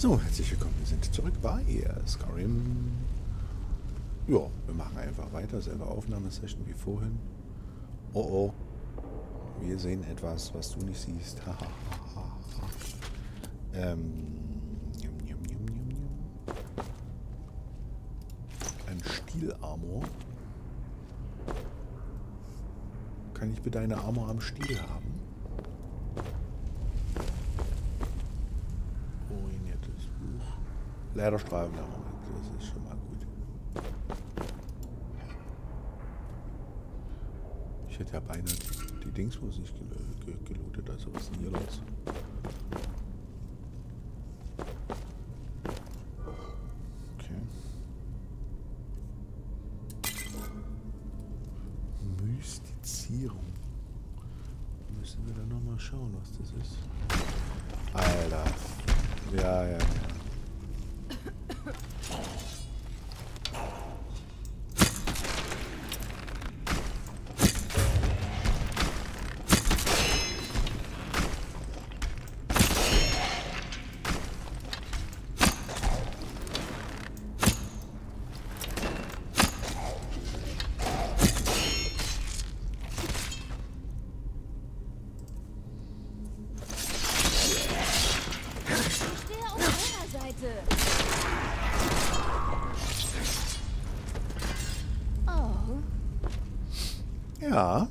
So, herzlich willkommen. Wir sind zurück bei Skyrim. Ja, wir machen einfach weiter. Selbe Aufnahmesession wie vorhin. Oh oh. Wir sehen etwas, was du nicht siehst. ähm. Ein Stielarmor. Kann ich bitte eine Armor am Stiel haben? Leiterstreifen, ja, das ist schon mal gut. Ich hätte ja beinahe die, die Dingsbus nicht gel gel gelootet, also was ist denn hier los? Okay. Mystizierung. Müssen wir dann nochmal schauen, was das ist. Alter. Ja, ja, ja. Ja.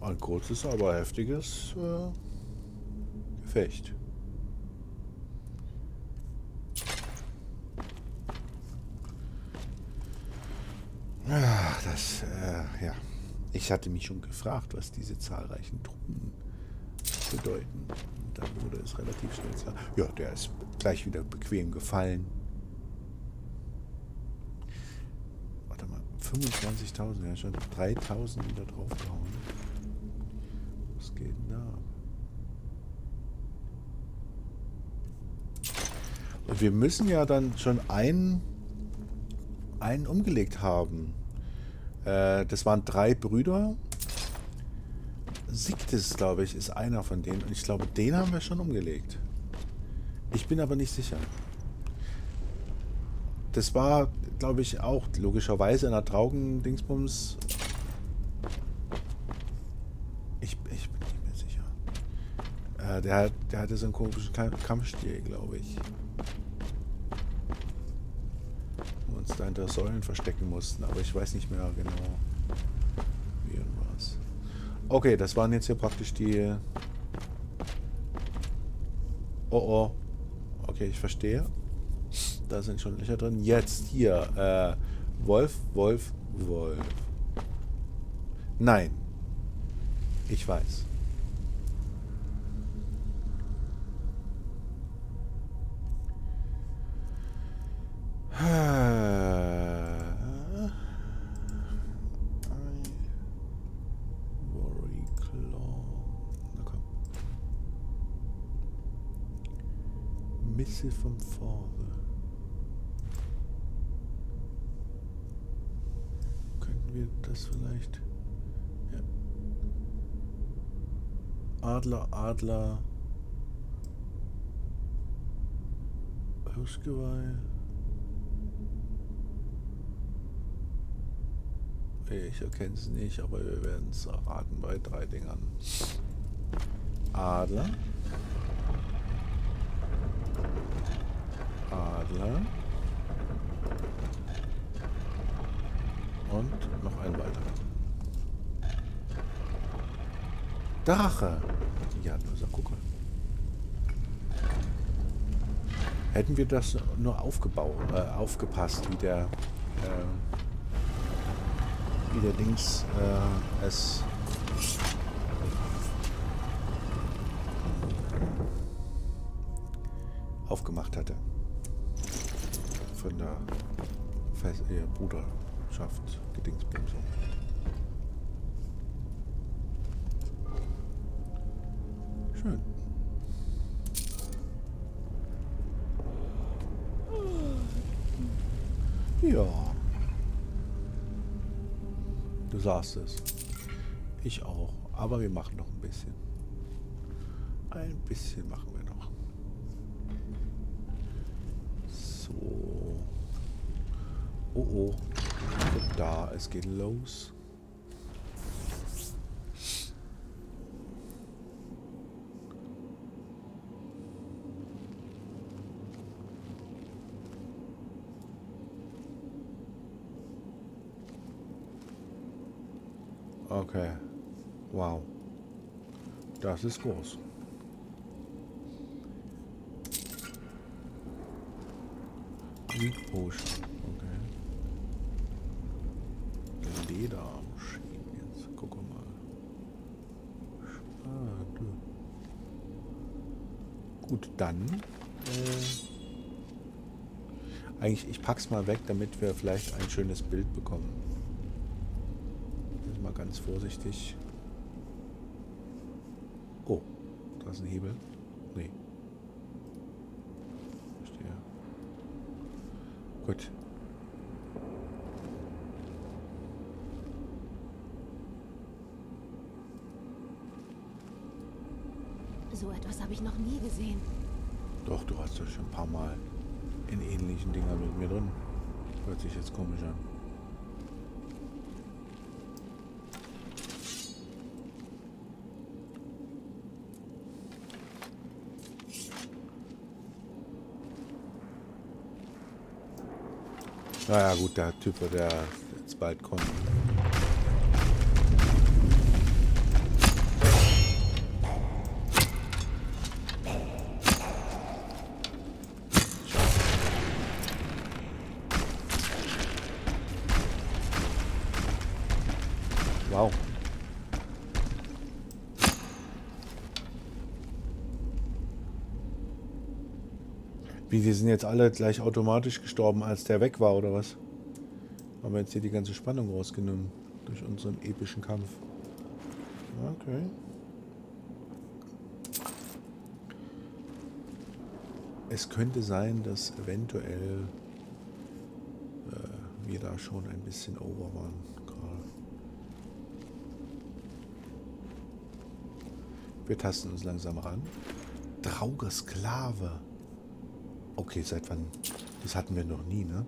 Ein kurzes, aber heftiges äh, Gefecht. Das, äh, ja. Ich hatte mich schon gefragt, was diese zahlreichen Truppen bedeuten. Und dann wurde es relativ schnell klar. Ja, der ist gleich wieder bequem gefallen. Warte mal, 25.000, ja schon 3.000 wieder draufgehauen. Was geht denn da? Und wir müssen ja dann schon einen, einen umgelegt haben. Äh, das waren drei Brüder. Sigtis, glaube ich, ist einer von denen. Und ich glaube, den haben wir schon umgelegt. Ich bin aber nicht sicher. Das war, glaube ich, auch logischerweise in der Traugen-Dingsbums. Ich, ich bin nicht mehr sicher. Äh, der, der hatte so einen komischen Ka- Kampfstil, glaube ich. Wo wir uns da hinter Säulen verstecken mussten. Aber ich weiß nicht mehr genau, wie und was. Okay, das waren jetzt hier praktisch die... Oh oh. Okay, ich verstehe. Da sind schon Löcher drin. Jetzt hier. Äh, Wolf, Wolf, Wolf. Nein. Ich weiß. Vom Father. Wir das vielleicht... Ja. Adler, Adler... Hirschgeweih... Ich erkenne es nicht, aber wir werden es erraten bei drei Dingern. Adler. Adler. Und noch ein weiterer. Drache. Ja, nur so gucke. Hätten wir das nur aufgebaut, äh, aufgepasst, wie der, äh, wie der Dings äh, es aufgemacht hatte. Von der Fest äh, Bruderschaft Gedingsbumsung. Schön. Ja. Du sagst es. Ich auch. Aber wir machen noch ein bisschen. Ein bisschen machen wir noch. So. Oh oh. Da, es geht los. Okay. Wow. Das ist groß. Weak Potion. Okay. Ledermaschinen jetzt. Guck mal. Schade. Gut, dann. Äh, eigentlich, ich pack's mal weg, damit wir vielleicht ein schönes Bild bekommen. Mal ganz vorsichtig. Oh, da ist ein Hebel. Nee. Verstehe. Gut. So etwas habe ich noch nie gesehen. Doch, du hast ja schon ein paar Mal in ähnlichen Dingern mit mir drin. Hört sich jetzt komisch an. Naja gut, der Typ wird ja jetzt bald kommen. Wow. Wie, die sind jetzt alle gleich automatisch gestorben, als der weg war, oder was? Haben wir jetzt hier die ganze Spannung rausgenommen durch unseren epischen Kampf. Okay. Es könnte sein, dass eventuell äh, wir da schon ein bisschen over waren. Wir tasten uns langsam ran. Drauger Sklave. Okay, seit wann? Das hatten wir noch nie, ne?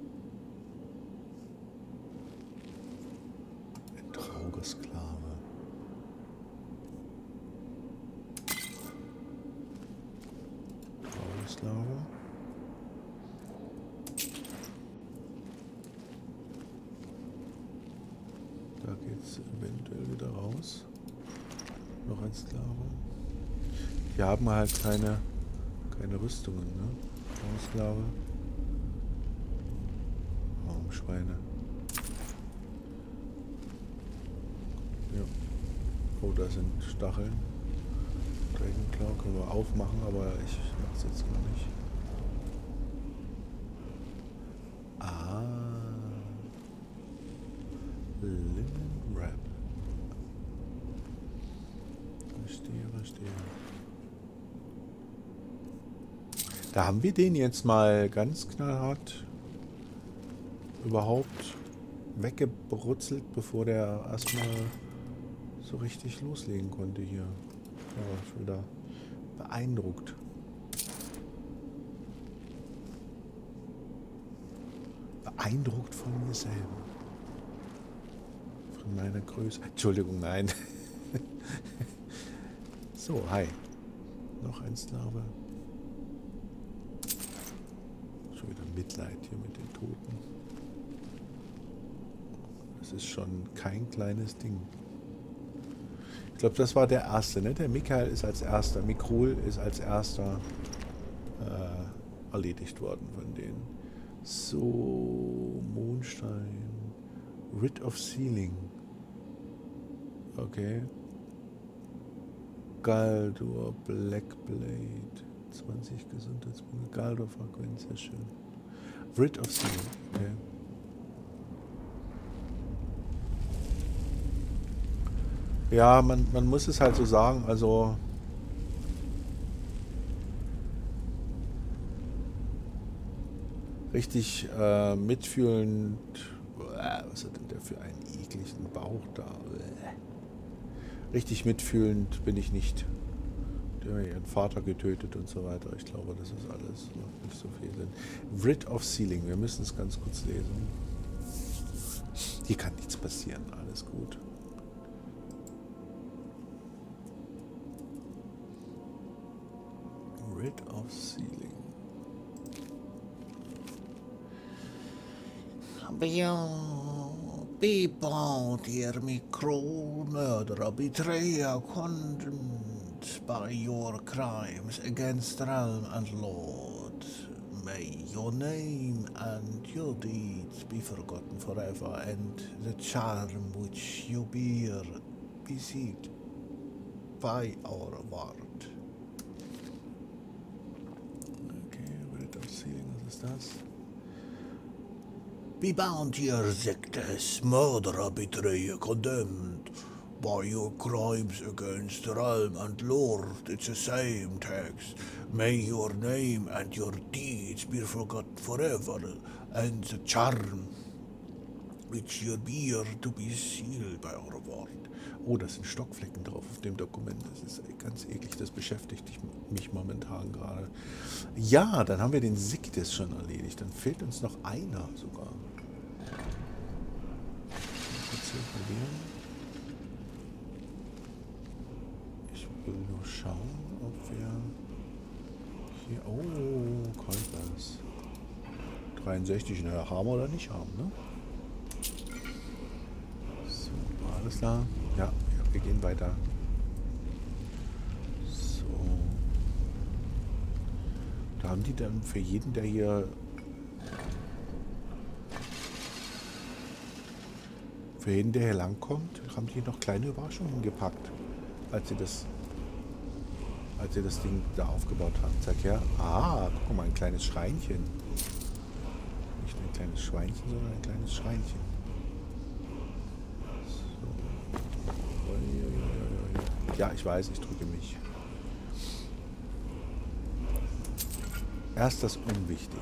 Ein Traugersklave. Traugersklave. Da geht's eventuell wieder raus. Noch ein Sklave. Wir haben halt keine, keine Rüstungen, ne? Sklave. Warum Schweine? Ja. Oh, da sind Stacheln. Dragonclaw können wir aufmachen, aber ich mach's jetzt gar nicht. Ah. Linen Wrap. Verstehe, verstehe. Da haben wir den jetzt mal ganz knallhart überhaupt weggebrutzelt, bevor der erstmal so richtig loslegen konnte hier. Ja, schon wieder beeindruckt. Beeindruckt von mir selber. Von meiner Größe. Entschuldigung, nein. so, hi. Noch ein Sklave. Mitleid hier mit den Toten. Das ist schon kein kleines Ding. Ich glaube, das war der erste, ne? Der Michael ist als erster, Mikrol ist als erster äh, erledigt worden von denen. So, Mondstein. Rid of Sealing. Okay. Galdur, Blackblade. 20 Gesundheitspunkte. Galdur Frequenz, sehr schön. Rid of Seal. Okay. Ja, man, man muss es halt so sagen, also... Richtig äh, mitfühlend... Was hat denn der für einen ekligen Bauch da? Richtig mitfühlend bin ich nicht. Ihren Vater getötet und so weiter. Ich glaube, das ist alles noch nicht so viel Sinn. Writ of Sealing. Wir müssen es ganz kurz lesen. Hier kann nichts passieren. Alles gut. Writ of Sealing. Be bound, hear me cruel murderer, betrayer, by your crimes against realm and lord. May your name and your deeds be forgotten forever, and the charm which you bear be sealed by our ward. Okay, Writ of Sealing, ist das? Be bound your sickness, murderer, betrayer, condemned by your crimes against realm and lord. It's the same text. May your name and your deeds be forgotten forever, and the charm which you bear to be sealed by our word. Oh, da sind Stockflecken drauf auf dem Dokument. Das ist ganz eklig. Das beschäftigt mich momentan gerade. Ja, dann haben wir den Siktis schon erledigt. Dann fehlt uns noch einer sogar. Kurz hier probieren. Ich will nur schauen, ob wir hier... Oh, Kompass. 63, naja, haben oder nicht haben, ne? So, alles klar. Ja, ja, wir gehen weiter. So. Da haben die dann für jeden, der hier... Für jeden, der hier langkommt, haben die noch kleine Überraschungen gepackt, als sie das als sie das Ding da aufgebaut haben. Sag her, ah, guck mal, ein kleines Schreinchen. Nicht ein kleines Schweinchen, sondern ein kleines Schreinchen. So. Ja, ich weiß, ich drücke mich. Erst das Unwichtige.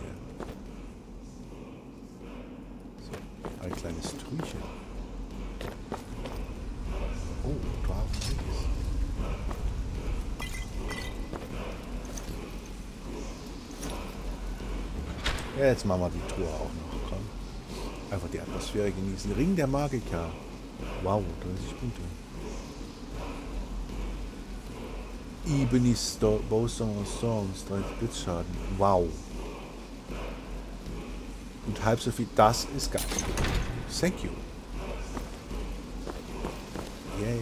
So, ein kleines Trüchen. Oh, da haben wir es. Ja, jetzt machen wir die Tour auch noch. Komm. Einfach die Atmosphäre genießen. Ring der Magiker. Wow, da ist ich gut. drin. Ebony Sto Bowstone und Storms, drei Blitzschaden. Wow. Und halb so viel. Das ist geil. Thank you. Yay.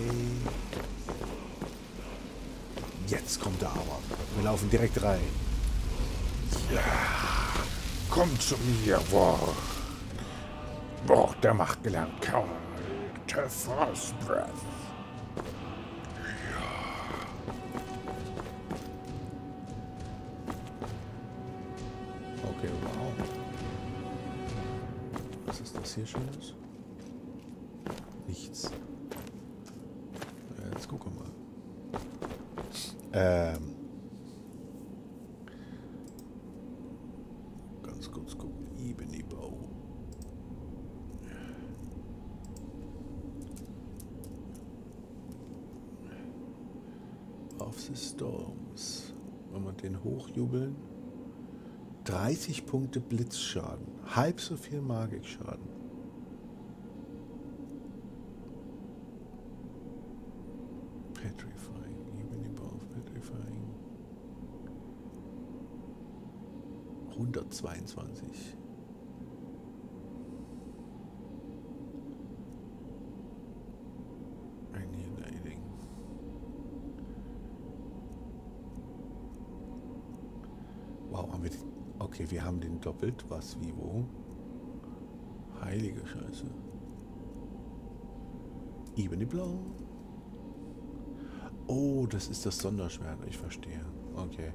Jetzt kommt er aber. Wir laufen direkt rein. Komm zu mir, Wort. Wort der Macht gelernt. Kalte Frost Breath. Okay, wow. Was ist das hier Schönes? Nichts. Jetzt gucken wir mal. Ähm. Ganz kurz gucken. Ebony-Bau. Of the Storms. Wenn wir den hochjubeln. 30 Punkte Blitzschaden. Halb so viel Magikschaden. Petrifying. Bow of Petrifying. 122. Annihilating. Wow, haben wir den. Okay, wir haben den doppelt. Was, wie, wo? Heilige Scheiße. Ebene Blau. Oh, das ist das Sonderschwert. Ich verstehe. Okay.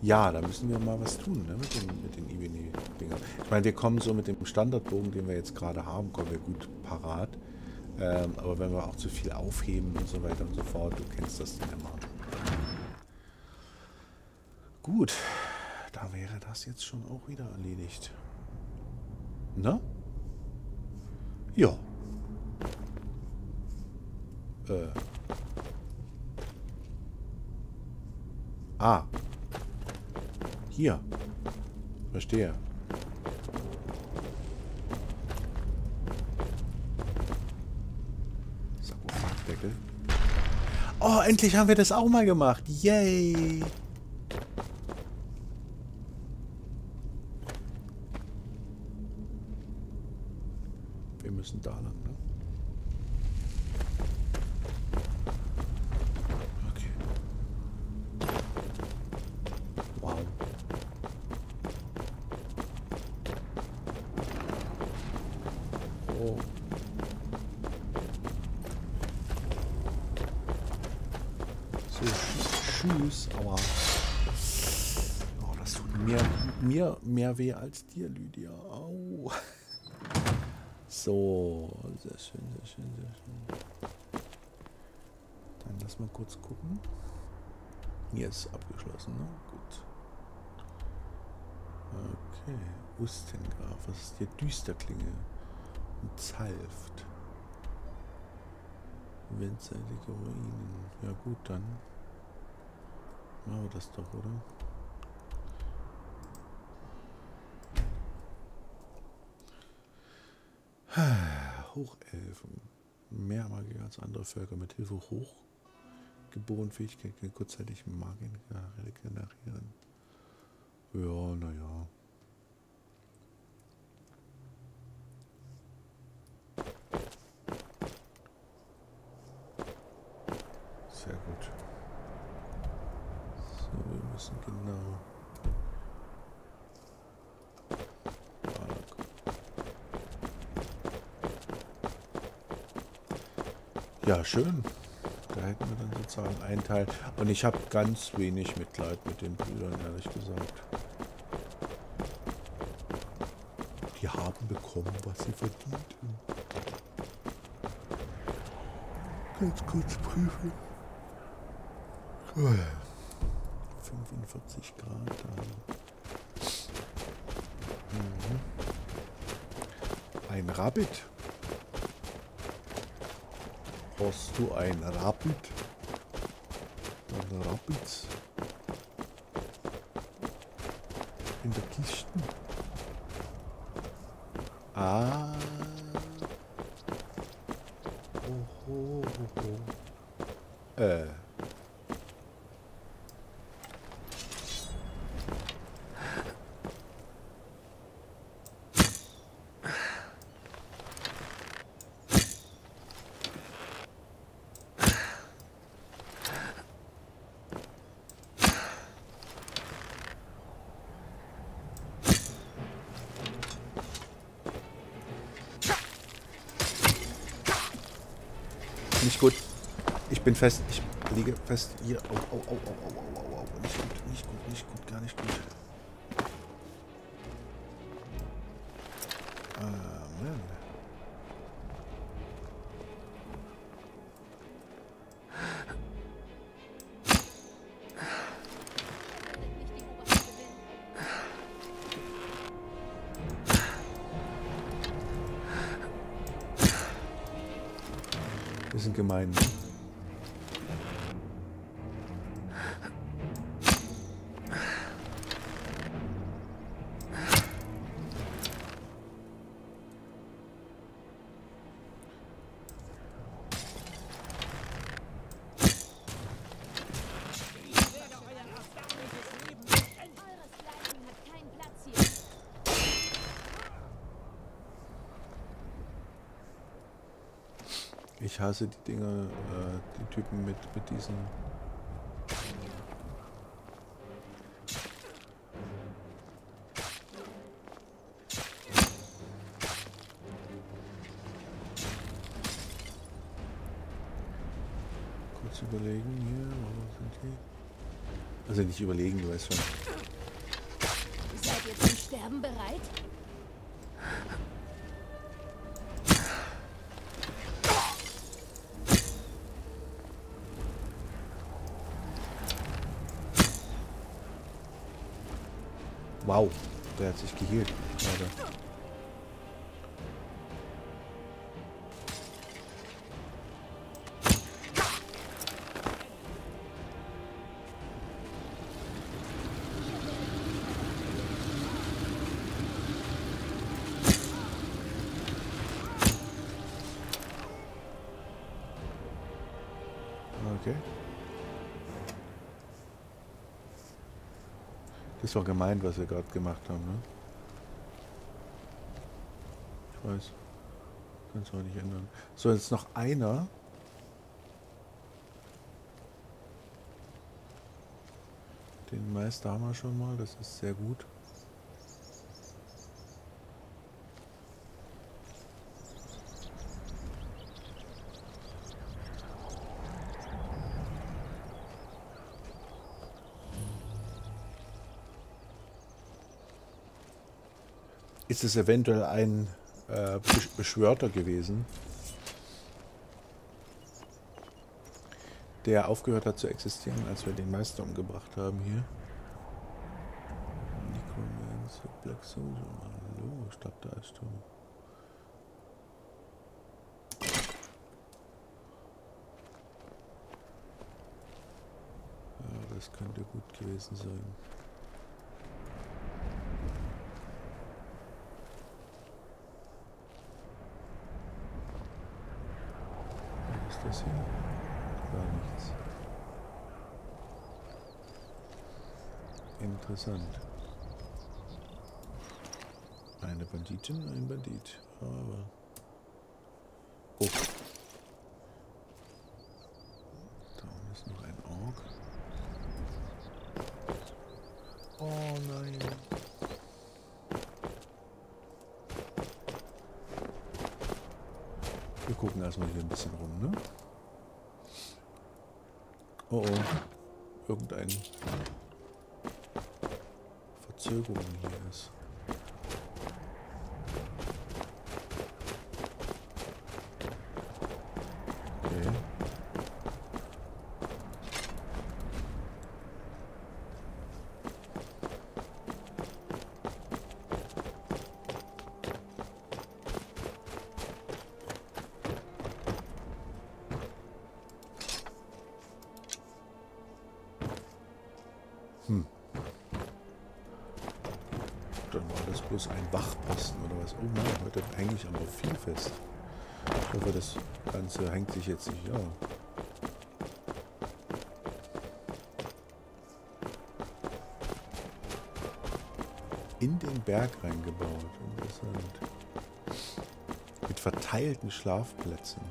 Ja, da müssen wir mal was tun, ne? Mit den, mit den Ebene-Dingern. Ich meine, wir kommen so mit dem Standardbogen, den wir jetzt gerade haben, kommen wir gut parat. Ähm, aber wenn wir auch zu viel aufheben und so weiter und so fort, du kennst das Dilemma. Gut, wäre das jetzt schon auch wieder erledigt. Ne? Ja. Äh. Ah. Hier. Verstehe. Sarkophagdeckel. Oh, endlich haben wir das auch mal gemacht. Yay. Wir müssen da lang, ne? Okay. Wow. Oh. So, tschüss, aber... Oh, das tut mir, mir mehr weh als dir, Lydia. Au. So, sehr schön, sehr schön, sehr schön. Dann lass mal kurz gucken. Hier ist abgeschlossen, ne? Gut. Okay. Ustengraf. Was ist hier? Düsterklinge. Und Zalft. Windseitige Ruinen. Ja gut, dann wir das doch, oder? Hochelfen. Mehr Magier als andere Völker mit Hilfe hochgeborenen Fähigkeiten kurzzeitig Magien regenerieren. Ja, naja. Sehr gut. So, wir müssen genau. Ja, schön. Da hätten wir dann sozusagen einen Teil. Und ich habe ganz wenig Mitleid mit den Brüdern, ehrlich gesagt. Die haben bekommen, was sie verdienten. Ganz kurz prüfen. 45 Grad. Mhm. Ein Rabbit. Hast du ein Rapid? Ein Rapids? In der Kiste? Ah. Oho, oho. Äh. Nicht gut. Ich bin fest. Ich liege fest. Hier. Au, au, au, au, au, au, au. Nicht gut, nicht gut, nicht gut, gar nicht gut. Wir sind gemein. Ich hasse die Dinger, äh, die Typen mit, mit diesen. Kurz überlegen hier, wo sind die? Also nicht überlegen, du weißt schon. Seid ihr zum Sterben bereit? Wow, der hat sich geheilt. Alter. Okay. Das ist doch gemeint, was wir gerade gemacht haben, ne? Ich weiß. Kann es auch nicht ändern. So, jetzt noch einer. Den Meister haben wir schon mal, das ist sehr gut. Ist es eventuell ein äh, Besch- Beschwörter gewesen, der aufgehört hat zu existieren, als wir den Meister umgebracht haben hier? Necromancer, Black Soldier, hallo, Stab der Eisturm. Ja, das könnte gut gewesen sein. Was ist das hier? Gar nichts. Interessant. Eine Banditin, ein Bandit. Aber. Oh. Da unten ist noch ein Ork. Oh nein. Wir gucken erstmal hier ein bisschen rum, ne? Oh oh. Irgendein Verzögerung hier ist. Okay. Dann das bloß ein Wachposten oder was. Oh Mann, heute hänge ich aber viel fest. Ich hoffe, das Ganze hängt sich jetzt nicht. Ja. In den Berg reingebaut. Interessant. Mit verteilten Schlafplätzen.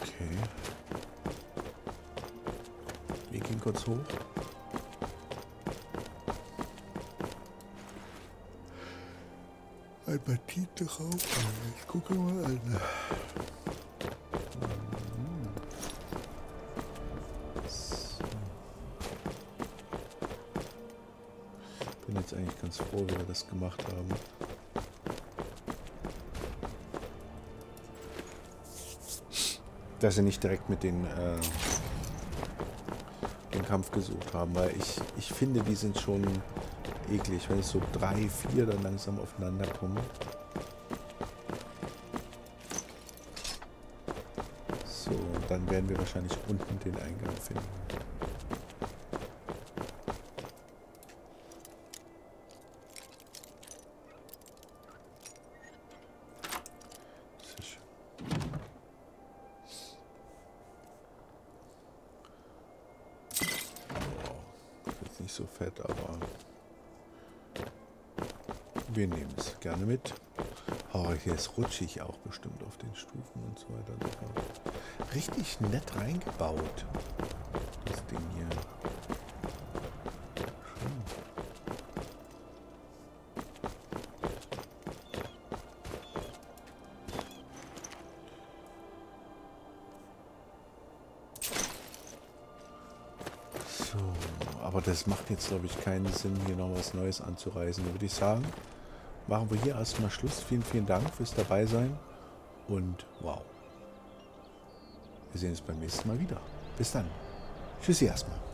Okay. Wir gehen kurz hoch. Ein Banditenraum. Ich gucke mal an. Bin jetzt eigentlich ganz froh, wie wir das gemacht haben. Dass sie nicht direkt mit den äh, den Kampf gesucht haben, weil ich, ich finde, die sind schon eklig, wenn ich so drei, vier dann langsam aufeinander komme. Werden wir wahrscheinlich unten den Eingang finden. So fett, aber wir nehmen es gerne mit. Oh, hier ist rutschig auch bestimmt auf den Stufen und so weiter. Richtig nett reingebaut. Das Ding hier. So, aber das macht jetzt, glaube ich, keinen Sinn, hier noch was Neues anzureisen. Würde ich sagen, machen wir hier erstmal Schluss. Vielen, vielen Dank fürs Dabeisein und wow. Wir sehen uns beim nächsten Mal wieder. Bis dann. Tschüssi erstmal.